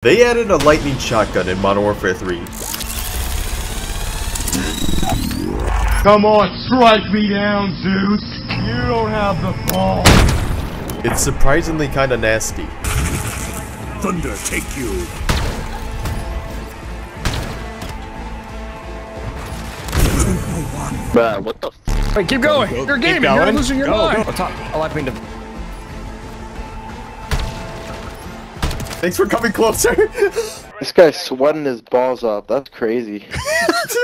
They added a lightning shotgun in Modern Warfare 3. Come on, strike me down, Zeus. You don't have the ball. It's surprisingly kinda nasty. Thunder take you. Bruh, what the f Wait, keep going. You're gaming. You're losing your Go, mind. go. Oh, top. Allow me to. Thanks for coming closer! This guy's sweating his balls off. That's crazy.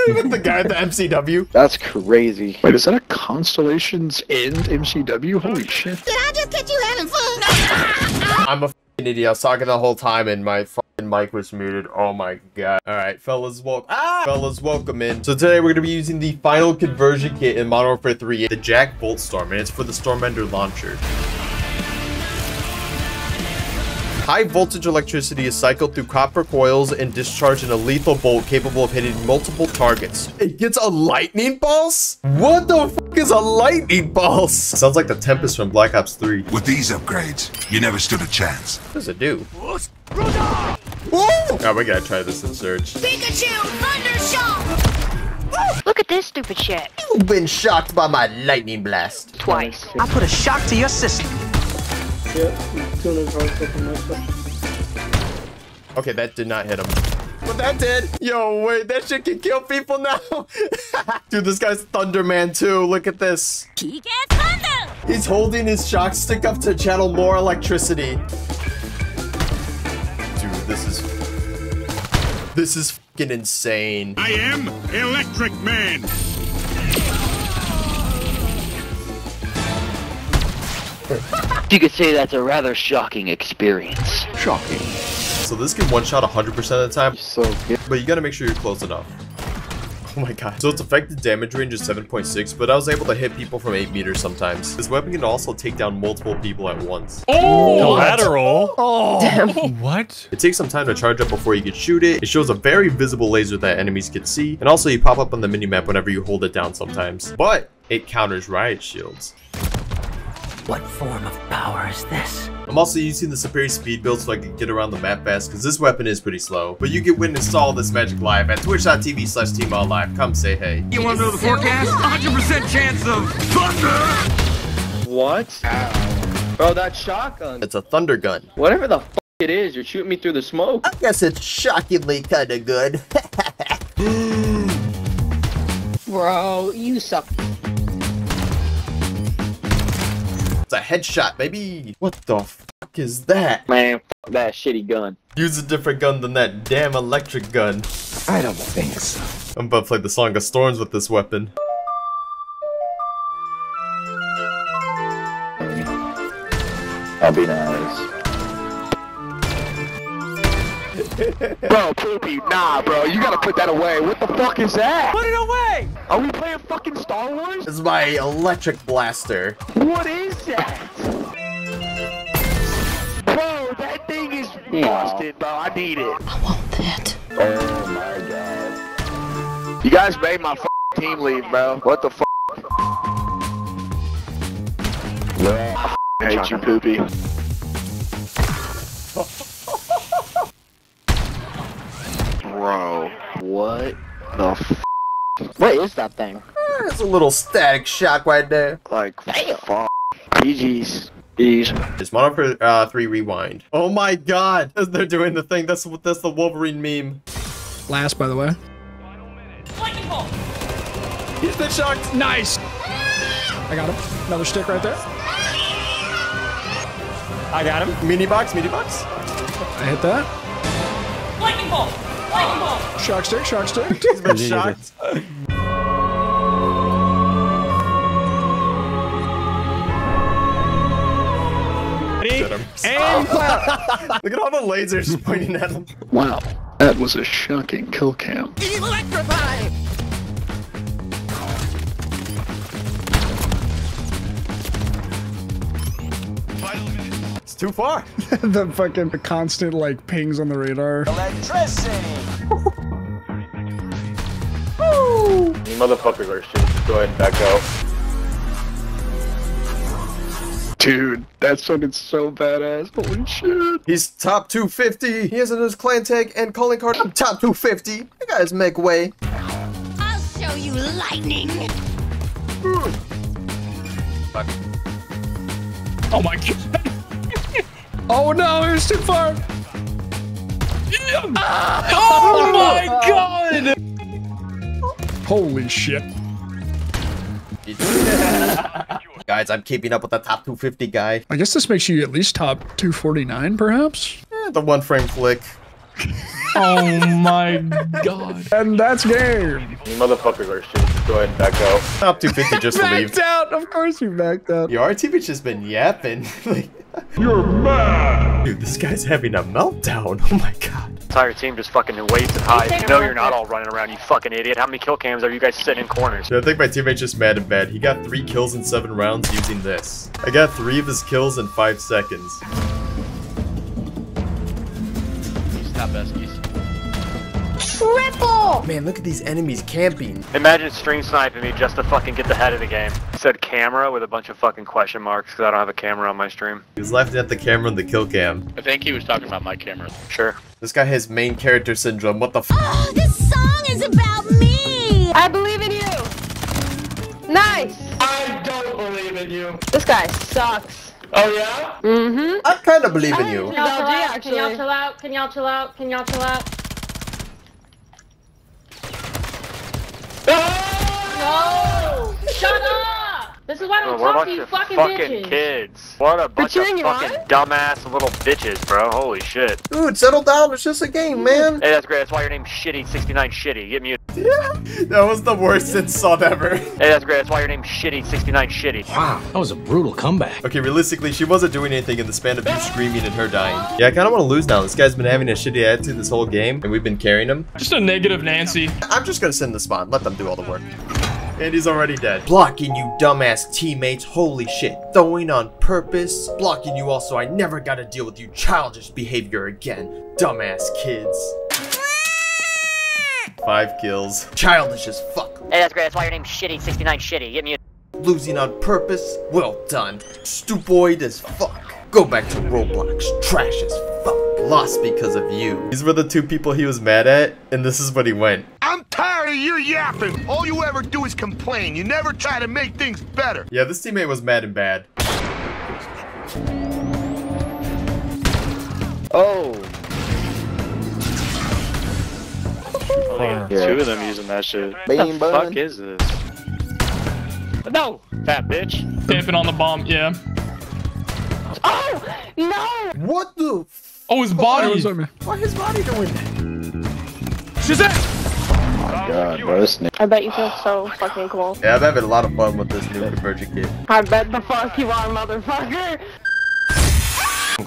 the guy at the MCW. That's crazy. Wait, is that a Constellations End MCW? Holy shit. Did I just catch you having fun? I'm a f***ing idiot. I was talking the whole time and my fucking mic was muted. Oh my god. Alright, fellas, welcome. Ah! Fellas, welcome in. So today we're gonna be using the final conversion kit in Modern Warfare 3, the JAK Voltstorm, and it's for the Stormender launcher. High voltage electricity is cycled through copper coils and discharged in a lethal bolt capable of hitting multiple targets. It gets a lightning pulse? What the fuck is a lightning pulse? Sounds like the Tempest from Black Ops 3. With these upgrades, you never stood a chance. What does it do? Oh, we gotta try this in search. Pikachu, Thunder Shock! Look at this stupid shit. You've been shocked by my lightning blast. Twice. I put a shock to your system. Okay, that did not hit him. But that did. Yo, wait, that shit can kill people now. Dude, this guy's Thunderman too. Look at this. Kick ass Thunder! He's holding his shock stick up to channel more electricity. Dude, this is... This is fucking insane. I am Electric Man. You could say that's a rather shocking experience. Shocking. So this can one-shot 100% of the time, So good. but you gotta make sure you're close enough. Oh my god. So its effective damage range is 7.6, but I was able to hit people from 8 meters sometimes. This weapon can also take down multiple people at once. Oh! Collateral? Oh. Damn. What? It takes some time to charge up before you can shoot it. It shows a very visible laser that enemies can see, and also you pop up on the minimap whenever you hold it down sometimes. But it counters riot shields. What form of power is this? I'm also using the superior speed build so I can get around the map fast because this weapon is pretty slow. But you can witness all this magic live at twitch.tv slash live. Come say hey. You want to know the forecast? 100% chance of thunder. What? Bro, that shotgun. It's a thunder gun. Whatever the f it is, you're shooting me through the smoke. I guess it's shockingly kinda good. Bro, you suck. It's a headshot, baby. What the fuck is that? Man, f that shitty gun. Use a different gun than that damn electric gun. I don't think so. I'm about to play the Song of Storms with this weapon. I'll be nice. bro, poopy, nah, bro, you gotta put that away. What the fuck is that? Put it away! Are we playing fucking Star Wars? This is my electric blaster. What is that? Bro, that thing is busted, bro. I need it. I want that. Oh my god. You guys made my team leave, bro. What the f? I f- hate you, poopy. Bro, what the f? What is that thing? It's a little static shock right there. Like, fuck. GG's. Ease. It's Modern Warfare uh, 3 Rewind. Oh my god! They're doing the thing. That's what that's the Wolverine meme. Last, by the way. He's been shocked. Nice. I got him. Another stick right there. I got him. Mini box, mini box. I hit that. Lightning bolt. Lightning bolt. Shock stick. Shock stick. He's been shocked. Him. And Look at all the lasers pointing at him. Wow, that was a shocking kill cam. Electrify! It's too far. the fucking constant like pings on the radar. You motherfuckers are shit. Just go ahead and back out. Dude, that sounded so badass. Holy shit. He's top 250. He has in his clan tag and calling card top 250. You guys make way. I'll show you lightning. Hmm. Oh my god. oh no, it was too far. Ah! Oh, oh my god. Holy shit. Guys, I'm keeping up with the top 250 guy. I guess this makes you at least top 249, perhaps? Eh, the one frame flick. Oh my god. And that's game. You motherfuckers are shit. Just go ahead and back out. Top 250 just to leave. Backed out. Of course you backed out. Your our teammate's just been yapping. like, You're mad! dude, this guy's having a meltdown. Oh my god. Entire team just fucking waits and hides. You know you're not all running around, you fucking idiot. How many kill cams are you guys sitting in corners? Dude, I think my teammate's just mad and bad. He got three kills in seven rounds using this. I got three of his kills in five seconds. Stop Eskies. Triple. Man, look at these enemies camping. Imagine stream sniping me just to fucking get the head of the game. It said camera with a bunch of fucking question marks because I don't have a camera on my stream. He was laughing at the camera in the kill cam. I think he was talking about my camera. Sure. This guy has main character syndrome. What the f? Oh, this song is about me. I believe in you. Nice. I don't believe in you. This guy sucks. Oh yeah? Mm-hmm. I kind of believe in you. Can y'all chill out? Can y'all chill out? Can y'all chill out? Can y'all chill out? No! Shut up! This is why I don't what talk about to you your fucking, fucking bitches. kids? What a bunch of cheering you fucking dumbass little bitches, bro. Holy shit. Dude, settle down. It's just a game, mm. man. Hey, that's great. That's why your name's Shitty69 Shitty. Get muted. That was the worst insult ever. Hey, that's great. That's why your name's Shitty69 Shitty. Wow, that was a brutal comeback. Okay, realistically, she wasn't doing anything in the span of you screaming and her dying. Yeah, I kind of want to lose now. This guy's been having a shitty attitude this whole game, and we've been carrying him. Just a negative Nancy. I'm just gonna send the spawn. Let them do all the work. And he's already dead. Blocking you dumbass teammates. Holy shit. Throwing on purpose. Blocking you also. I never gotta deal with you childish behavior again. Dumbass kids. Five kills. Childish as fuck. Hey, that's great. That's why your name's Shitty69 Shitty. Get muted. Losing on purpose? Well done. Stupoid as fuck. Go back to Roblox. Trash as fuck. Lost because of you. These were the two people he was mad at, and this is what he went. I'm tired of your yapping. All you ever do is complain. You never try to make things better. Yeah, this teammate was mad and bad. Oh. Two of them using that shit. Bean What the fuck is this? No! Fat bitch. Camping on the bomb, yeah. Oh no! What the Oh, his body. Why his body doing that? She's Oh it. God, bro, this nigga. I bet you feel so fucking cool. Yeah, I'm having a lot of fun with this new Conversion kit. I bet the fuck you are, motherfucker.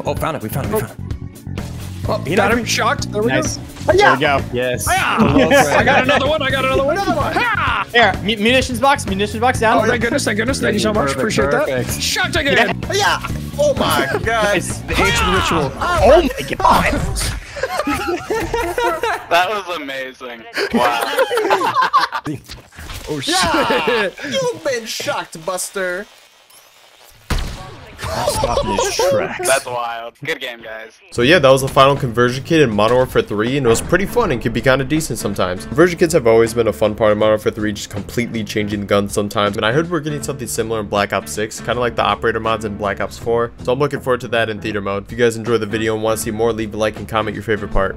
Oh, found it. We found it. We found it. Oh, he got him shocked. There we Nice. Oh, go. There we go. Yes. I got another one. I got another one. Another one. Ha! Here, munitions box, munitions box down. Oh, thank goodness, thank goodness. Thank you so much. Perfect, Appreciate perfect. that. Shocked again. Yeah! Oh my god! Nice. The ancient ritual. Ah. Oh my god. Ah. That was amazing. Wow. Oh shit. Yeah! You've been shocked, Buster! His tracks. That's wild. Good game, guys. So yeah, that was the final conversion kit in Modern Warfare 3, and it was pretty fun and can be kind of decent sometimes. Conversion kits have always been a fun part of Modern Warfare 3, just completely changing the guns sometimes. And I heard we're getting something similar in Black Ops 6, kind of like the operator mods in Black Ops 4. So I'm looking forward to that in theater mode. If you guys enjoyed the video and want to see more, leave a like and comment your favorite part.